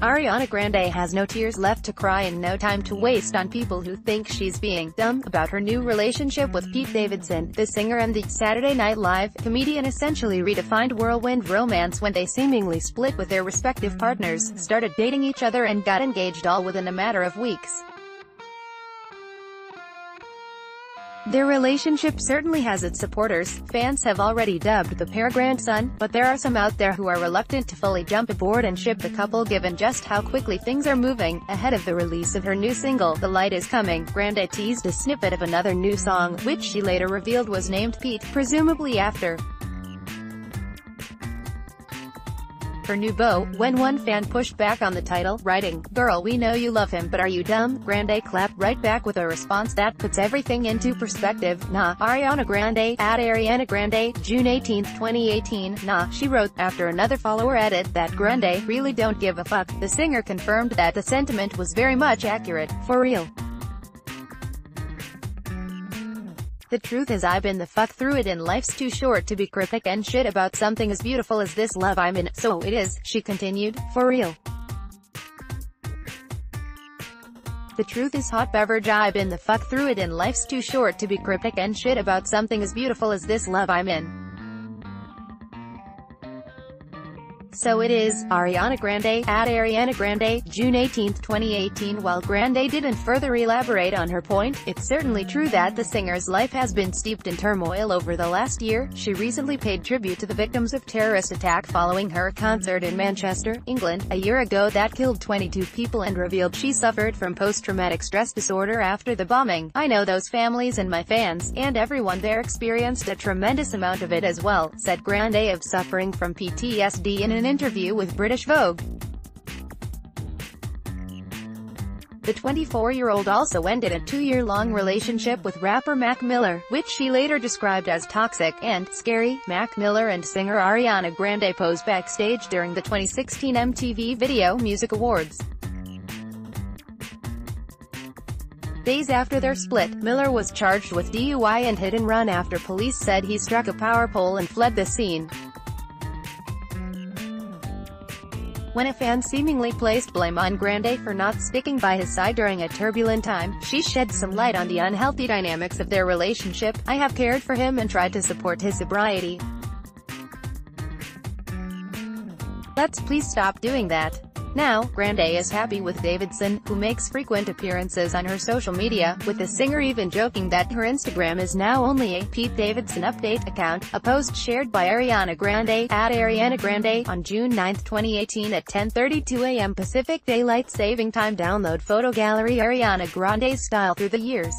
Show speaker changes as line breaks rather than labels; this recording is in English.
Ariana Grande has no tears left to cry and no time to waste on people who think she's being dumb about her new relationship with Pete Davidson. The singer and the Saturday Night Live comedian essentially redefined whirlwind romance when they seemingly split with their respective partners, started dating each other and got engaged all within a matter of weeks. Their relationship certainly has its supporters, fans have already dubbed the pair grandson, but there are some out there who are reluctant to fully jump aboard and ship the couple given just how quickly things are moving. Ahead of the release of her new single, The Light Is Coming, Grande teased a snippet of another new song, which she later revealed was named Pete, presumably after her new beau, when one fan pushed back on the title, writing, Girl we know you love him but are you dumb? Grande clapped right back with a response that puts everything into perspective, nah. Ariana Grande, at Ariana Grande, June 18, 2018, nah, she wrote, after another follower edit, that Grande, really don't give a fuck. The singer confirmed that the sentiment was very much accurate, for real. The truth is I've been the fuck through it and life's too short to be cryptic and shit about something as beautiful as this love I'm in, so it is, she continued, for real. The truth is hot beverage I've been the fuck through it and life's too short to be cryptic and shit about something as beautiful as this love I'm in. So it is, Ariana Grande, at Ariana Grande, June 18, 2018 While Grande didn't further elaborate on her point, it's certainly true that the singer's life has been steeped in turmoil over the last year. She recently paid tribute to the victims of terrorist attack following her concert in Manchester, England, a year ago that killed 22 people and revealed she suffered from post-traumatic stress disorder after the bombing. I know those families and my fans, and everyone there experienced a tremendous amount of it as well, said Grande of suffering from PTSD in an interview with British Vogue. The 24-year-old also ended a two-year-long relationship with rapper Mac Miller, which she later described as toxic and scary. Mac Miller and singer Ariana Grande posed backstage during the 2016 MTV Video Music Awards. Days after their split, Miller was charged with DUI and hit and run after police said he struck a power pole and fled the scene. When a fan seemingly placed blame on Grande for not sticking by his side during a turbulent time, she shed some light on the unhealthy dynamics of their relationship. I have cared for him and tried to support his sobriety. Let's please stop doing that. Now, Grande is happy with Davidson, who makes frequent appearances on her social media, with the singer even joking that her Instagram is now only a Pete Davidson update account, a post shared by Ariana Grande, at Ariana Grande, on June 9, 2018 at 10.32 a.m. Pacific Daylight Saving Time Download photo gallery Ariana Grande's style through the years.